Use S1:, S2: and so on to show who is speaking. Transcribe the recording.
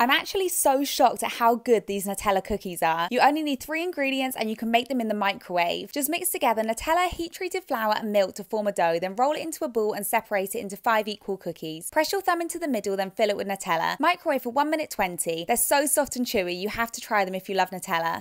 S1: I'm actually so shocked at how good these Nutella cookies are. You only need three ingredients and you can make them in the microwave. Just mix together Nutella, heat treated flour, and milk to form a dough, then roll it into a ball and separate it into five equal cookies. Press your thumb into the middle, then fill it with Nutella. Microwave for 1 minute 20. They're so soft and chewy, you have to try them if you love Nutella.